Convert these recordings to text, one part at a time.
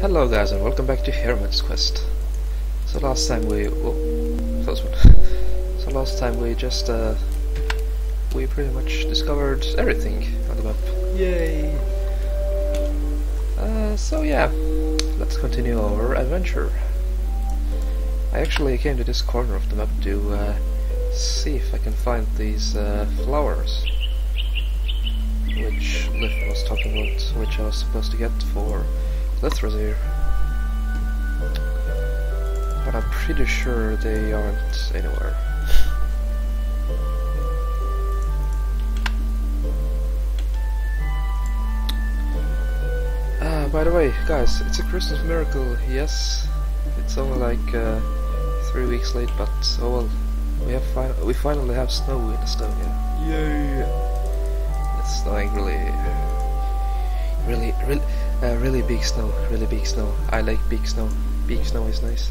Hello guys and welcome back to Heroine's Quest. So last time we... Oh, close one. so last time we just... Uh, we pretty much discovered everything on the map. Yay! Uh, so yeah, let's continue our adventure. I actually came to this corner of the map to uh, see if I can find these uh, flowers which Liv was talking about, which I was supposed to get for Lifthrasir. But I'm pretty sure they aren't anywhere. Ah, by the way, guys, it's a Christmas miracle, yes. It's only like uh, three weeks late, but oh well. We have fi we finally have snow in Estonia. Yay! It's snowing really, really, really, uh, really big snow. Really big snow. I like big snow. Big snow is nice.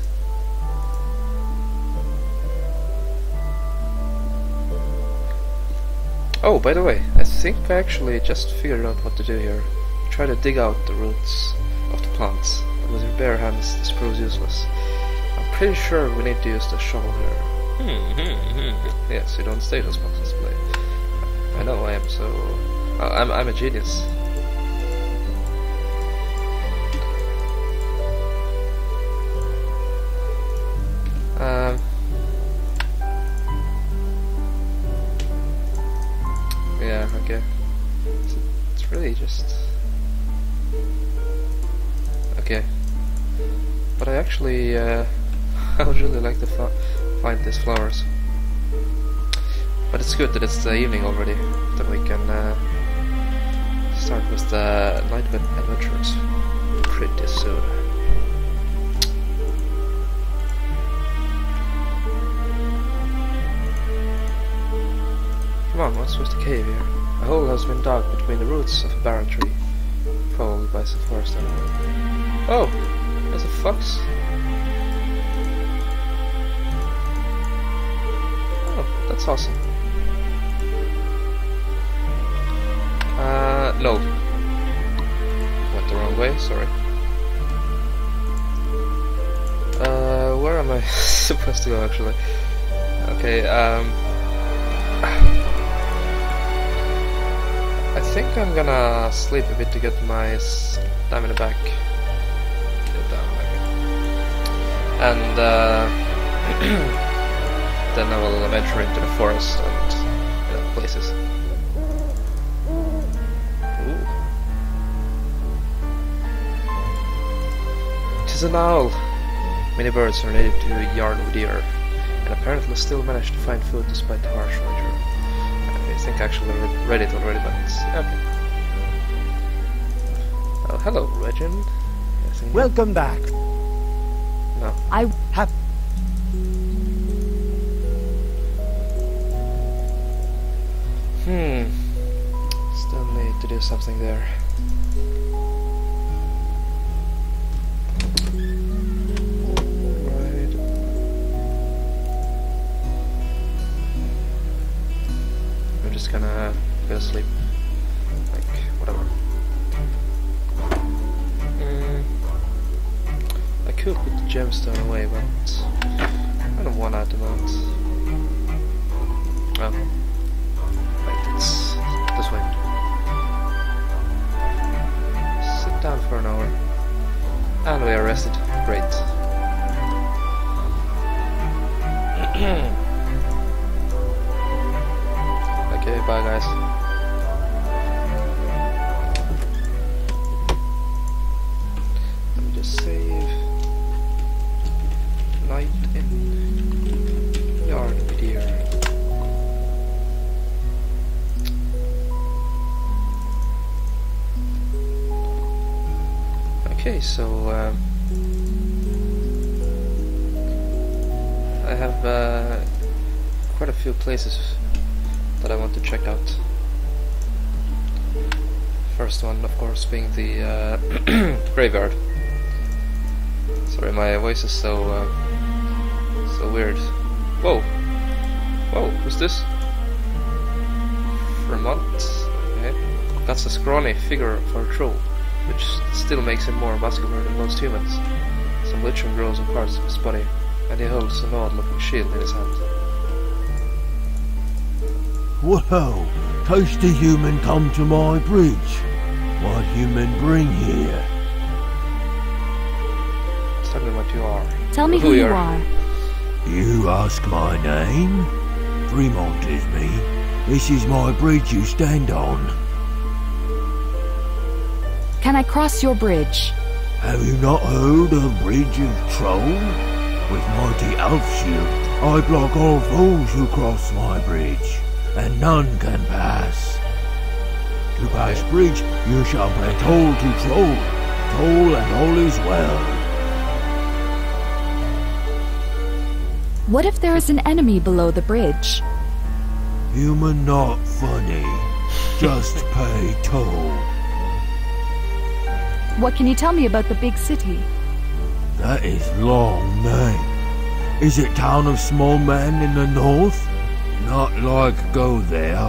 Oh, by the way, I think I actually just figured out what to do here. Try to dig out the roots of the plants. But with your bare hands, this proves useless. I'm pretty sure we need to use the shovel here. Hmm, hmm, hmm. yes, you don't stay those boxes, play. I know I am so... I'm, I'm a genius. Actually... Uh, I would really like to find these flowers. But it's good that it's the evening already, that we can uh, start with the night adventures pretty soon. Come on, what's with the cave here? A hole has been dug between the roots of a barren tree, probably by some forest animal. Oh, there's a fox. That's awesome. Uh, no. Went the wrong way, sorry. Uh, where am I supposed to go actually? Okay, um... I think I'm gonna sleep a bit to get my stamina back. Get down And, uh... then I will venture into the forest and you know, places. is an owl. Many birds are native to Yarn-Udir, and apparently still manage to find food despite the harsh winter. I think I actually read it already, but okay. Oh, hello, Regin. Welcome back. No. I have. Hmm. Still need to do something there. Down for an hour. And we are rested. Great. Okay, bye guys. Okay, so um, I have uh, quite a few places that I want to check out. First one, of course, being the uh, graveyard. Sorry, my voice is so uh, so weird. Whoa, whoa, who's this? Vermont. Okay, that's a scrawny figure for a troll. Which still makes him more muscular than most humans. Some lichen grows on parts of his body, and he holds an odd-looking shield in his hand. Whoa! Tasty human come to my bridge. What human bring here? Tell me what you are. Tell me who, Who you you are. are. You ask my name? Fremont is me. This is my bridge you stand on. Can I cross your bridge? Have you not heard of Bridge of Troll? With mighty elf shield, I block all foes who cross my bridge, and none can pass. To pass bridge, you shall pay toll to Troll. Toll and all is well. What if there is an enemy below the bridge? Human not funny. Just pay toll. What can you tell me about the big city? That is long name. Is it town of small men in the north? Not like go there.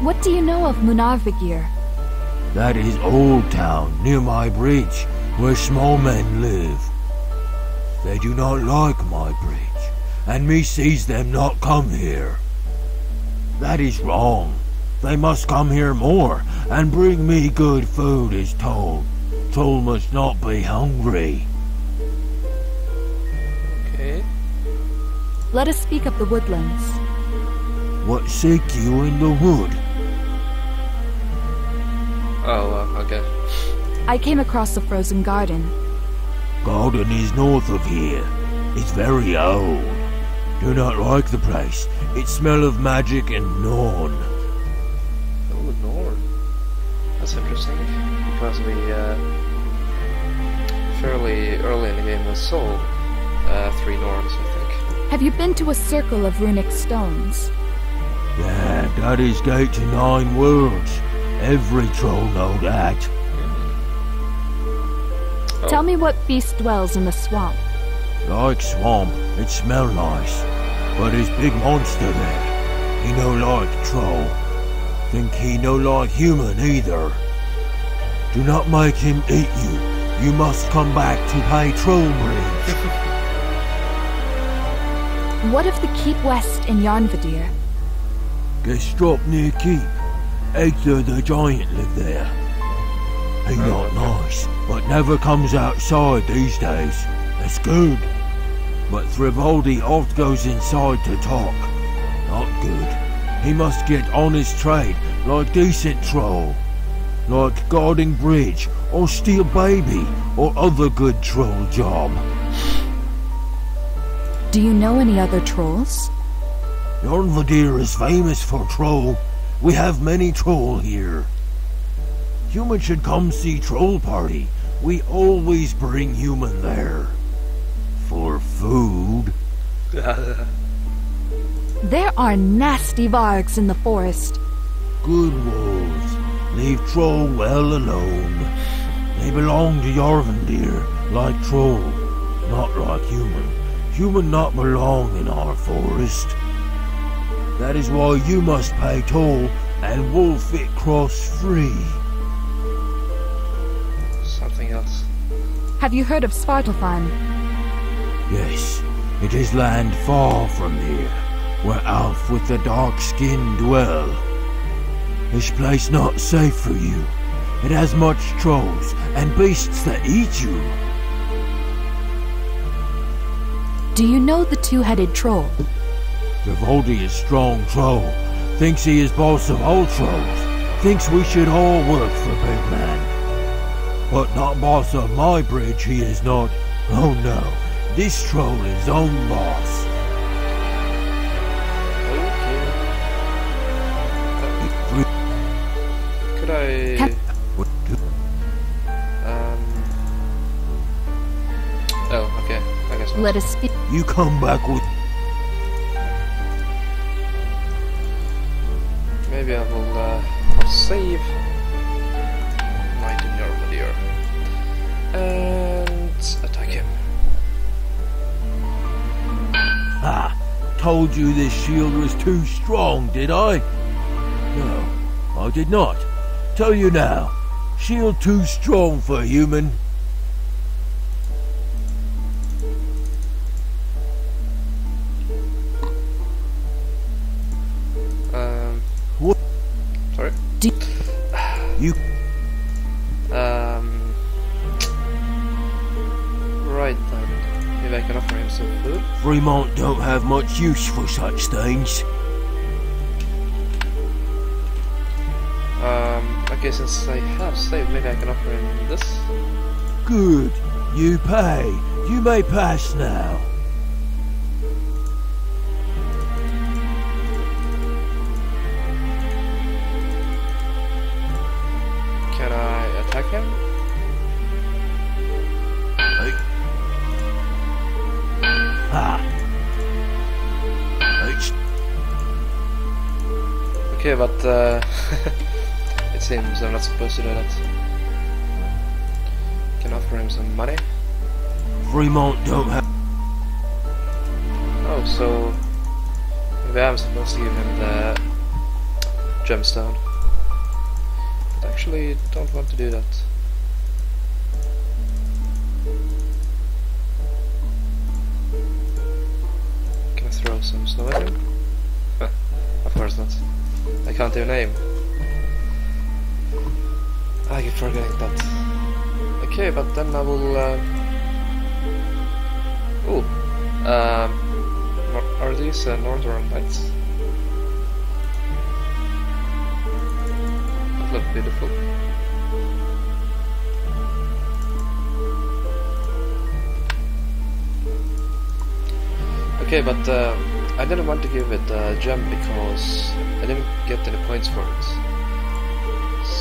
What do you know of Munarvigir? That is old town near my bridge, where small men live. They do not like my bridge, and me sees them not come here. That is wrong. They must come here more, and bring me good food is told. Toll must not be hungry. Okay. Let us speak of the woodlands. What seek you in the wood? Oh, uh, okay. I came across the frozen garden. Garden is north of here. It's very old. Do not like the place. It smell of magic and Norn. Norn. That's interesting, because we, uh, fairly early in the game we saw uh, three Norns, I think. Have you been to a circle of runic stones? Yeah, that is gate to nine worlds. Every troll know that. Oh. Tell me what beast dwells in the swamp. Like swamp, it smell nice. But his big monster there. He no like troll. Think he no like human either. Do not make him eat you. You must come back to pay troll bridge. What of the Keep West in Yarnvadir? Gestrop near keep. Hector the giant live there. He Oh, not okay. nice, but never comes outside these days. That's good. But Thrivaldi oft goes inside to talk. Not good. He must get honest trade, like decent troll. Like guarding bridge, or steal baby, or other good troll job. Do you know any other trolls? Jornvadir is famous for troll. We have many troll here. Human should come see troll party. We always bring human there. For food. There are nasty vargs in the forest. Good wolves. Leave troll well alone. They belong to Jorvandir, like troll, not like human. Human not belong in our forest. That is why you must pay toll and wolf it cross free. Something else. Have you heard of Svartalfheim? Yes, it is land far from here, where Alf with the dark skin dwell. This place not safe for you. It has much trolls and beasts that eat you. Do you know the two-headed troll? Thrivaldi is strong troll. Thinks he is boss of all trolls. Thinks we should all work for Big Man. But not boss of my bridge, he is not. Oh no, this troll is own boss. Could I... Can- do- Um... Oh, okay. I guess not. Let us speak. You come back with Maybe I will, uh, I'll save Knight in Yarmadir. And attack him. Ah, Told you this shield was too strong, did I? No, I did not. Tell you now, shield too strong for a human. Um. What? Sorry. Do- You Um. Right then. Maybe I can offer him some food. Fremont don't have much use for such things. Okay, since I have saved, maybe I can offer him this. Good. You pay. You may pass now. Can I attack him? Hey. Ha. It's Okay, but uh, it seems I'm not supposed to do that. Can offer him some money. Fremont don't have. Oh, so maybe I'm supposed to give him the gemstone. But actually, don't want to do that. Can I throw some snow at him? Huh, of course not. I can't even aim. I keep forgetting that. Okay, but then I will. Uh... Ooh. Um. Are these uh, northern lights? That look beautiful. Okay, but uh, I didn't want to give it a gem because I didn't get any points for it.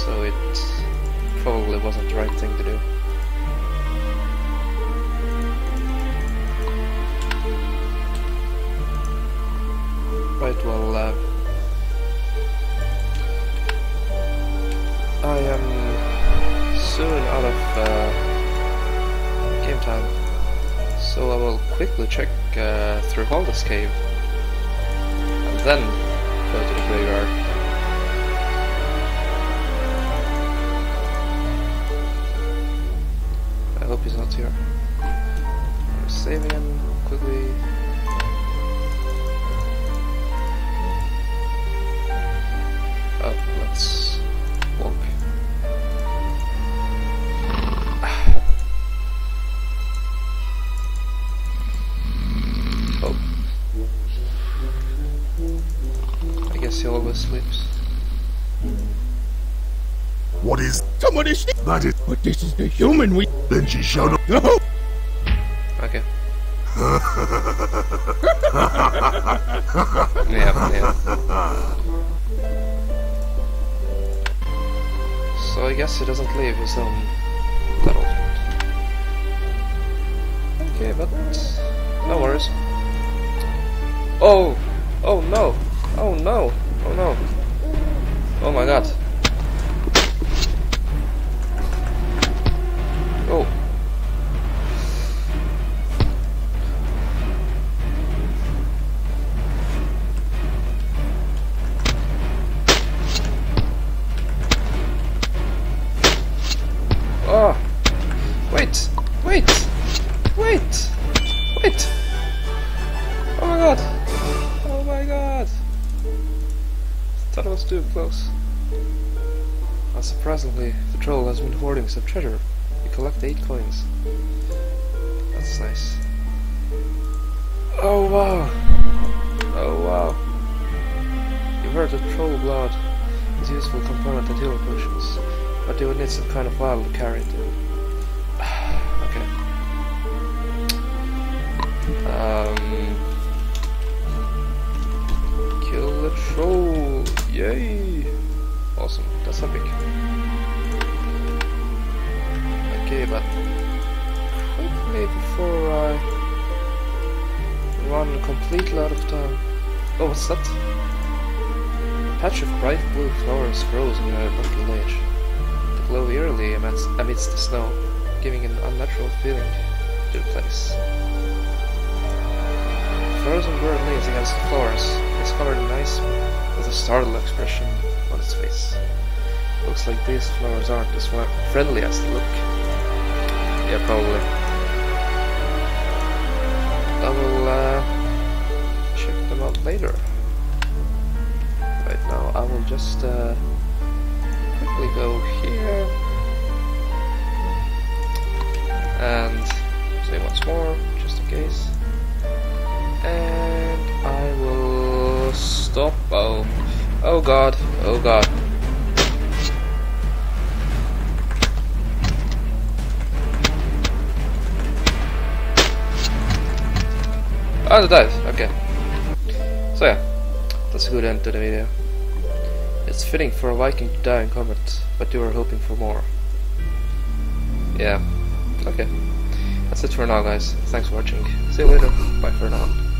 So it probably wasn't the right thing to do. Right, well, uh, I am soon out of uh, game time, so I will quickly check uh, through Halda's cave, and then he's not here. Saving him quickly. Oh, let's walk. Oh. I guess he always sleeps. What is Someone is. that? Is But this is the human we. then she showed up. No! Okay. yeah, yeah. So I guess he doesn't leave his own that often. Okay, but no worries. Oh! Oh no! Oh no! Oh no! Oh my god! Thought I was too close. Unsurprisingly, the troll has been hoarding some treasure. You collect 8 coins. That's nice. Oh wow! Oh wow! You've heard that troll blood is a useful component in healing potions, but you would need some kind of vial to carry it okay. Um, Yay! Awesome, that's epic. Okay, but quickly before I run completely out of time. Oh, what's that? A patch of bright blue flowers grows near a little ledge. They glow eerily amidst, amidst the snow, giving an unnatural feeling to the place. Frozen bird leans against the flowers, with a startled expression on its face. Looks like these flowers aren't as friendly as they look. Yeah, probably. I will uh, check them out later. Right now, I will just uh, quickly go here and say once more, just in case. And stop. Oh, oh God! Oh God! Oh, it died. Okay. So yeah, that's a good end to the video. It's fitting for a Viking to die in combat, but you were hoping for more. Yeah. Okay. That's it for now, guys. Thanks for watching. See you later. Bye for now.